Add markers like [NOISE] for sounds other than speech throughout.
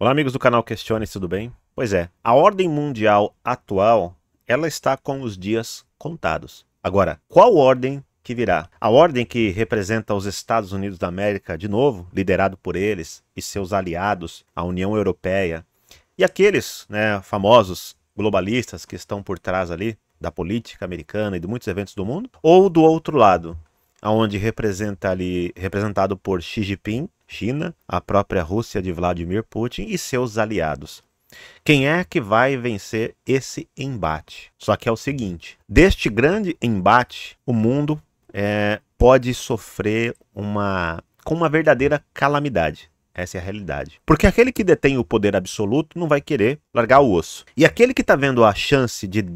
Olá amigos do canal Questione, tudo bem? Pois é, a ordem mundial atual, ela está com os dias contados. Agora, qual ordem que virá? A ordem que representa os Estados Unidos da América, de novo, liderado por eles e seus aliados, a União Europeia, e aqueles né, famosos globalistas que estão por trás ali da política americana e de muitos eventos do mundo, ou do outro lado, aonde representa ali, representado por Xi Jinping, China, a própria Rússia de Vladimir Putin e seus aliados. Quem é que vai vencer esse embate? Só que é o seguinte: deste grande embate, o mundo é, pode sofrer uma com uma verdadeira calamidade. Essa é a realidade. Porque aquele que detém o poder absoluto não vai querer largar o osso. E aquele que está vendo a chance de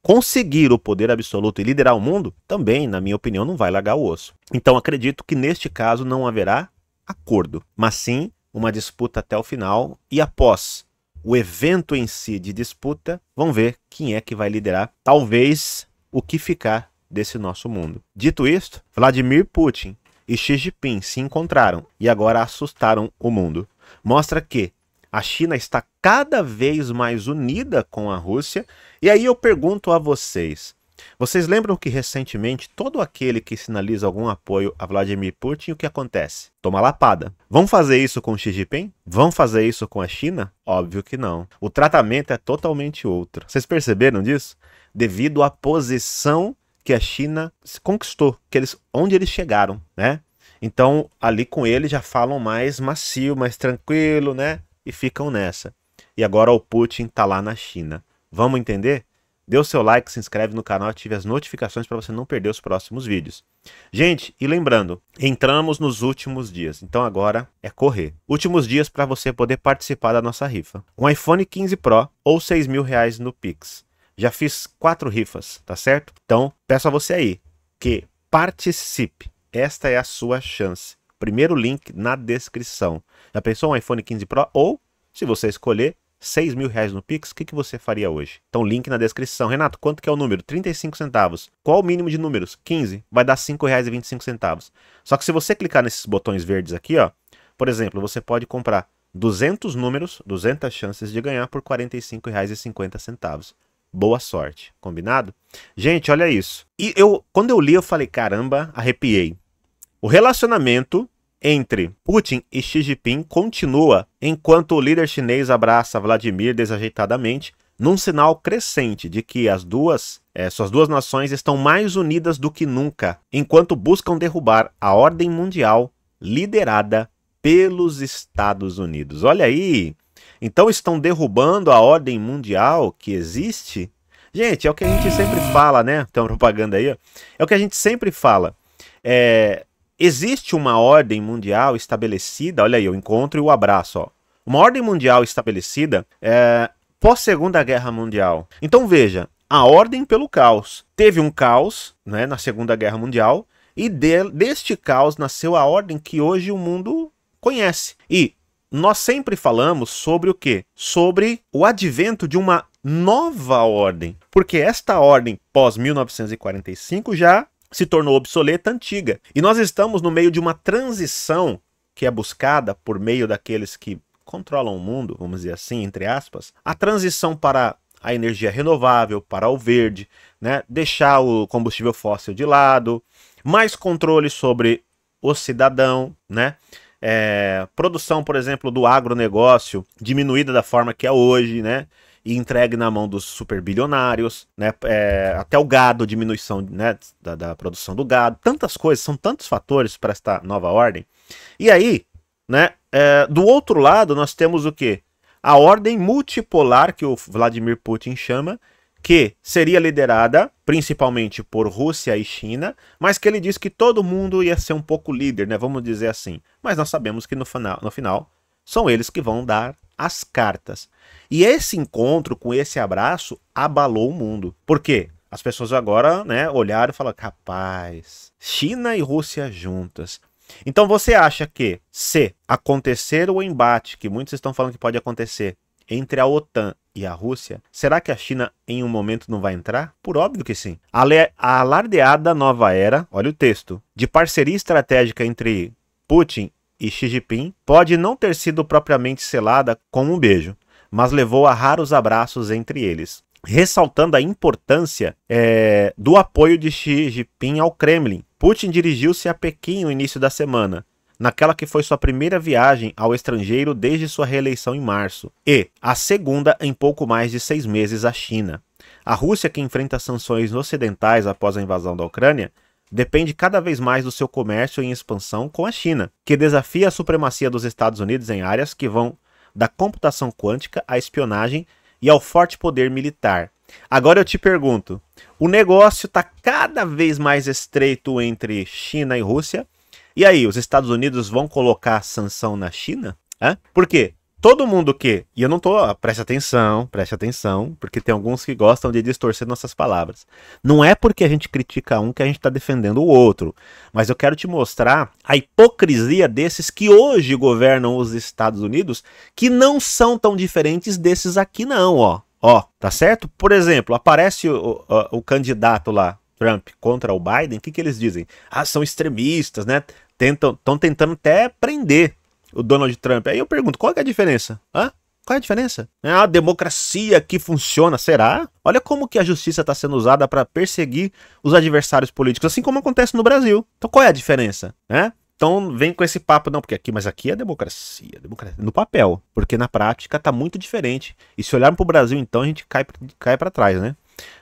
conseguir o poder absoluto e liderar o mundo, também, na minha opinião, não vai largar o osso. Então acredito que neste caso não haverá acordo, mas sim uma disputa até o final e após o evento em si de disputa, vamos ver quem é que vai liderar, talvez o que ficar desse nosso mundo. Dito isto, Vladimir Putin e Xi Jinping se encontraram e agora assustaram o mundo. Mostra que a China está cada vez mais unida com a Rússia. E aí eu pergunto a vocês: vocês lembram que recentemente todo aquele que sinaliza algum apoio a Vladimir Putin, o que acontece? Toma lapada. Vão fazer isso com Xi Jinping? Vão fazer isso com a China? Óbvio que não. O tratamento é totalmente outro. Vocês perceberam disso? Devido à posição que a China conquistou, que eles, onde eles chegaram, né? Então, ali com ele já falam mais macio, mais tranquilo, né? e ficam nessa. E agora o Putin está lá na China. Vamos entender? Dê o seu like, se inscreve no canal, ative as notificações para você não perder os próximos vídeos. Gente, e lembrando, entramos nos últimos dias, então agora é correr. Últimos dias para você poder participar da nossa rifa. Um iPhone 15 Pro ou 6 mil reais no Pix. Já fiz quatro rifas, tá certo? Então, peço a você aí que participe. Esta é a sua chance. Primeiro link na descrição. Já pensou um iPhone 15 Pro? Ou, se você escolher, 6 mil reais no Pix, o que, que você faria hoje? Então, link na descrição. Renato, quanto que é o número? 35 centavos. Qual o mínimo de números? 15. Vai dar R$ 5,25. Só que se você clicar nesses botões verdes aqui, ó, por exemplo, você pode comprar 200 números, 200 chances de ganhar por R$ 45,50. Boa sorte, combinado? Gente, olha isso. E eu, quando eu li, eu falei, caramba, arrepiei. O relacionamento entre Putin e Xi Jinping continua enquanto o líder chinês abraça Vladimir desajeitadamente, num sinal crescente de que as duas, é, suas duas nações estão mais unidas do que nunca, enquanto buscam derrubar a ordem mundial liderada pelos Estados Unidos. Olha aí! Então estão derrubando a ordem mundial que existe? Gente, é o que a gente sempre fala, né? Tem uma propaganda aí. Ó. É o que a gente sempre fala. É, Existe uma ordem mundial estabelecida, olha aí, o encontro e o abraço, ó. Uma ordem mundial estabelecida é, pós-segunda guerra mundial. Então veja, a ordem pelo caos. Teve um caos né, na segunda guerra mundial e de, deste caos nasceu a ordem que hoje o mundo conhece. E nós sempre falamos sobre o que? Sobre o advento de uma nova ordem. Porque esta ordem pós 1945 já se tornou obsoleta antiga. E nós estamos no meio de uma transição que é buscada por meio daqueles que controlam o mundo, vamos dizer assim, entre aspas, a transição para a energia renovável, para o verde, né? deixar o combustível fóssil de lado, mais controle sobre o cidadão, né? É, produção, por exemplo, do agronegócio diminuída da forma que é hoje, né? E entregue na mão dos superbilionários, né? É, até o gado, diminuição né, da, da, produção do gado, tantas coisas, são tantos fatores para esta nova ordem. E aí, né, é, do outro lado, nós temos o que? A ordem multipolar que o Vladimir Putin chama, que seria liderada principalmente por Rússia e China, mas que ele diz que todo mundo ia ser um pouco líder, né? Vamos dizer assim. Mas nós sabemos que no final, no final são eles que vão dar as cartas. E esse encontro com esse abraço abalou o mundo. Por quê? As pessoas agora, né, olharam e falaram: rapaz, China e Rússia juntas. Então você acha que se acontecer o embate, que muitos estão falando que pode acontecer, entre a OTAN e a Rússia, será que a China em um momento não vai entrar? Por óbvio que sim. A, a alardeada nova era, olha o texto, de parceria estratégica entre Putin e Xi Jinping pode não ter sido propriamente selada com um beijo, mas levou a raros abraços entre eles, ressaltando a importância é, do apoio de Xi Jinping ao Kremlin. Putin dirigiu-se a Pequim no início da semana, naquela que foi sua primeira viagem ao estrangeiro desde sua reeleição em março, e a segunda em pouco mais de seis meses à China. A Rússia, que enfrenta sanções ocidentais após a invasão da Ucrânia, depende cada vez mais do seu comércio em expansão com a China, que desafia a supremacia dos Estados Unidos em áreas que vão da computação quântica à espionagem e ao forte poder militar. Agora eu te pergunto: o negócio está cada vez mais estreito entre China e Rússia e aí, os Estados Unidos vão colocar sanção na China? Hã? Por quê? Todo mundo que, e eu não tô, preste atenção, preste atenção, porque tem alguns que gostam de distorcer nossas palavras. Não é porque a gente critica um que a gente está defendendo o outro, mas eu quero te mostrar a hipocrisia desses que hoje governam os Estados Unidos, que não são tão diferentes desses aqui não, ó. Ó, tá certo? Por exemplo, aparece o, o, o candidato lá, Trump contra o Biden, o que, que eles dizem? Ah, são extremistas, né? Estão tentando até prender o Donald Trump. Aí eu pergunto, qual é a diferença? Hã? Qual é a diferença? É a democracia que funciona, será? Olha como que a justiça está sendo usada para perseguir os adversários políticos, assim como acontece no Brasil. Então qual é a diferença? É? Então vem com esse papo, não, porque aqui, mas aqui é democracia, democracia. No papel, porque na prática tá muito diferente. E se olharmos para o Brasil, então a gente cai, cai para trás, né?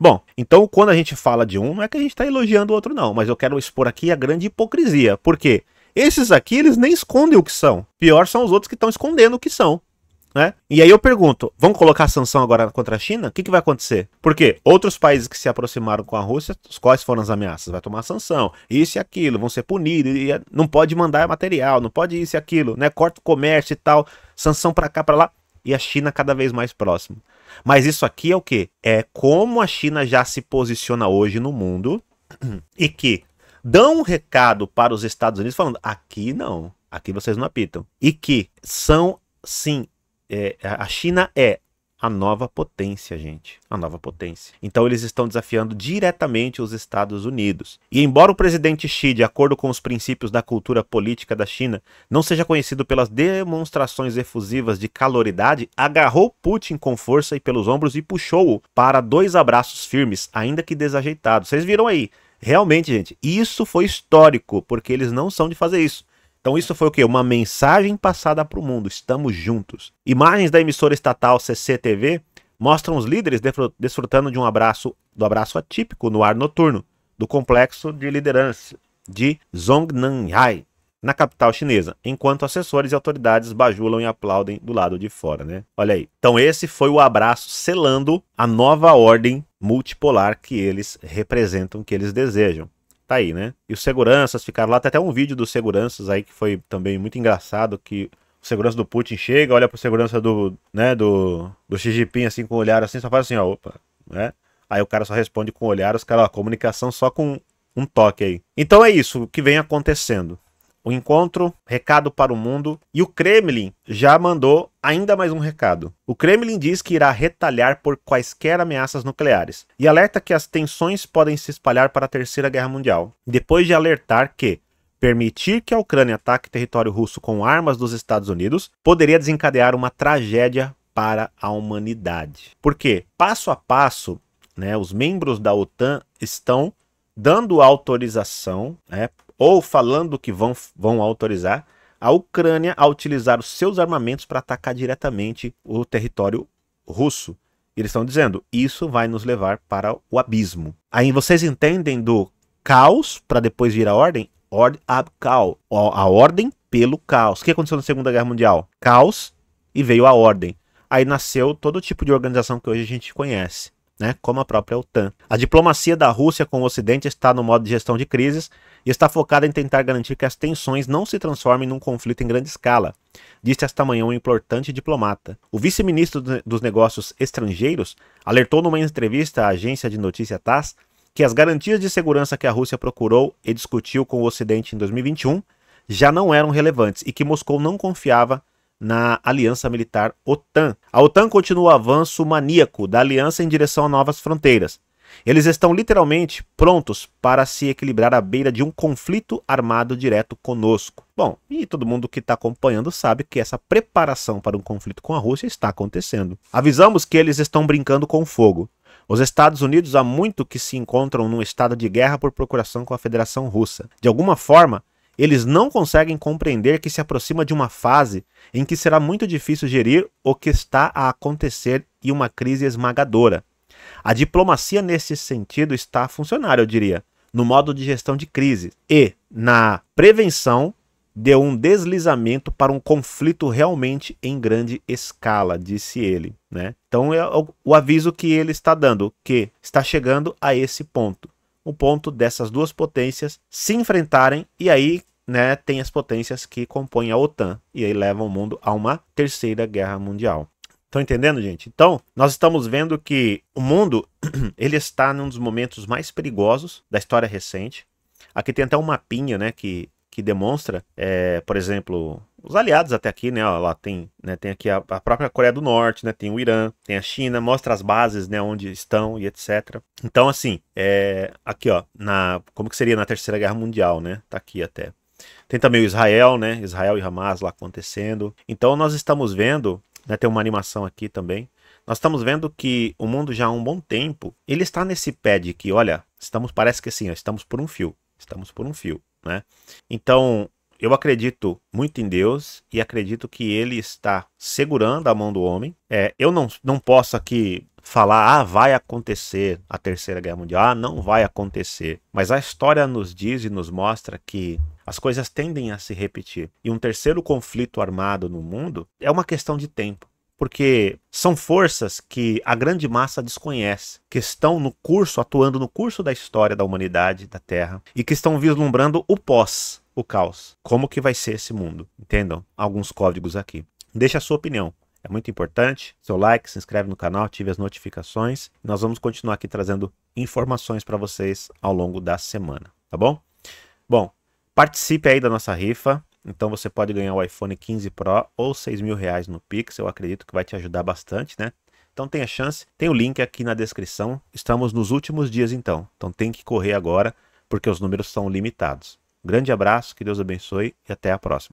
Bom, então quando a gente fala de um, não é que a gente está elogiando o outro, não, mas eu quero expor aqui a grande hipocrisia. Por quê? Esses aqui, eles nem escondem o que são. Pior são os outros que estão escondendo o que são. Né? E aí eu pergunto, vamos colocar sanção agora contra a China? O que, que vai acontecer? Porque outros países que se aproximaram com a Rússia, quais foram as ameaças? Vai tomar sanção, isso e aquilo, vão ser punidos, e não pode mandar material, não pode isso e aquilo, né? Corta o comércio e tal, sanção para cá, para lá, e a China cada vez mais próximo. Mas isso aqui é o que? É como a China já se posiciona hoje no mundo [CLEARS THROAT] e que dão um recado para os Estados Unidos falando: aqui não, aqui vocês não apitam. E que são, sim, é, a China é a nova potência, gente. A nova potência. Então eles estão desafiando diretamente os Estados Unidos. E embora o presidente Xi, de acordo com os princípios da cultura política da China, não seja conhecido pelas demonstrações efusivas de caloridade, agarrou Putin com força e pelos ombros e puxou-o para dois abraços firmes, ainda que desajeitados. Vocês viram aí? Realmente, gente, isso foi histórico, porque eles não são de fazer isso. Então isso foi o quê? Uma mensagem passada para o mundo. Estamos juntos. Imagens da emissora estatal CCTV mostram os líderes desfrutando de um abraço, do abraço atípico no ar noturno do complexo de liderança de Zongnanhai, na capital chinesa, enquanto assessores e autoridades bajulam e aplaudem do lado de fora, né? Olha aí. Então esse foi o abraço selando a nova ordem multipolar que eles representam, que eles desejam tá aí, né? E os seguranças ficaram lá, tem até um vídeo dos seguranças aí que foi também muito engraçado, que o segurança do Putin chega, olha pro segurança do, né, do, do Xi Jinping assim com o olhar assim, só faz assim, ó, opa, né? Aí o cara só responde com o olhar, os caras, ó, comunicação só com um toque aí. Então é isso que vem acontecendo o encontro, recado para o mundo, e o Kremlin já mandou ainda mais um recado. O Kremlin diz que irá retalhar por quaisquer ameaças nucleares e alerta que as tensões podem se espalhar para a Terceira Guerra Mundial. Depois de alertar que permitir que a Ucrânia ataque território russo com armas dos Estados Unidos poderia desencadear uma tragédia para a humanidade. Porque, passo a passo, né, os membros da OTAN estão dando autorização né, ou falando que vão, vão autorizar a Ucrânia a utilizar os seus armamentos para atacar diretamente o território russo. Eles estão dizendo, isso vai nos levar para o abismo. Aí vocês entendem do caos para depois vir a ordem? Ord ab caos. A ordem pelo caos. O que aconteceu na Segunda Guerra Mundial? Caos e veio a ordem. Aí nasceu todo tipo de organização que hoje a gente conhece né, como a própria OTAN. A diplomacia da Rússia com o Ocidente está no modo de gestão de crises e está focada em tentar garantir que as tensões não se transformem num conflito em grande escala, disse esta manhã um importante diplomata. O vice-ministro dos Negócios Estrangeiros alertou numa entrevista à agência de notícia TASS que as garantias de segurança que a Rússia procurou e discutiu com o Ocidente em 2021 já não eram relevantes e que Moscou não confiava na aliança militar OTAN. A OTAN continua o avanço maníaco da aliança em direção a novas fronteiras. Eles estão literalmente prontos para se equilibrar à beira de um conflito armado direto conosco. Bom, e todo mundo que está acompanhando sabe que essa preparação para um conflito com a Rússia está acontecendo. Avisamos que eles estão brincando com fogo. Os Estados Unidos há muito que se encontram num estado de guerra por procuração com a Federação Russa. De alguma forma, eles não conseguem compreender que se aproxima de uma fase em que será muito difícil gerir o que está a acontecer e uma crise esmagadora. A diplomacia nesse sentido está a funcionar, eu diria, no modo de gestão de crise e na prevenção de um deslizamento para um conflito realmente em grande escala, disse ele. Né? Então é o aviso que ele está dando, que está chegando a esse ponto. O ponto dessas duas potências se enfrentarem e aí né, tem as potências que compõem a OTAN e aí levam o mundo a uma terceira guerra mundial. Estão entendendo, gente? Então, nós estamos vendo que o mundo [CLEARS THROAT] ele está num dos momentos mais perigosos da história recente. Aqui tem até um mapinha, né, que, que demonstra, é, por exemplo, os aliados até aqui, né, ó, lá tem, né, tem aqui a, a, própria Coreia do Norte, né, tem o Irã, tem a China, mostra as bases, né, onde estão e etc. Então, assim, é, aqui, ó, na, como que seria na Terceira Guerra Mundial, né, tá aqui até. Tem também o Israel, né, Israel e Hamas lá acontecendo. Então, nós estamos vendo né, tem uma animação aqui também. Nós estamos vendo que o mundo já há um bom tempo, ele está nesse pé de que, olha, estamos, parece que assim, estamos por um fio, estamos por um fio, né? Então, eu acredito muito em Deus e acredito que Ele está segurando a mão do homem. É, eu não, não posso aqui falar, ah, vai acontecer a Terceira Guerra Mundial, ah, não vai acontecer. Mas a história nos diz e nos mostra que as coisas tendem a se repetir. E um terceiro conflito armado no mundo é uma questão de tempo. Porque são forças que a grande massa desconhece, que estão no curso, atuando no curso da história da humanidade, da Terra, e que estão vislumbrando o pós, o caos. Como que vai ser esse mundo? Entendam? Alguns códigos aqui. Deixe a sua opinião. É muito importante. Seu like, se inscreve no canal, ative as notificações. Nós vamos continuar aqui trazendo informações para vocês ao longo da semana, tá bom? Bom, Participe aí da nossa rifa. Então você pode ganhar o iPhone 15 Pro ou 6 mil reais no Pix. Eu acredito que vai te ajudar bastante, né? Então tem a chance. Tem o link aqui na descrição. Estamos nos últimos dias então. Então tem que correr agora porque os números são limitados. grande abraço, que Deus abençoe e até a próxima.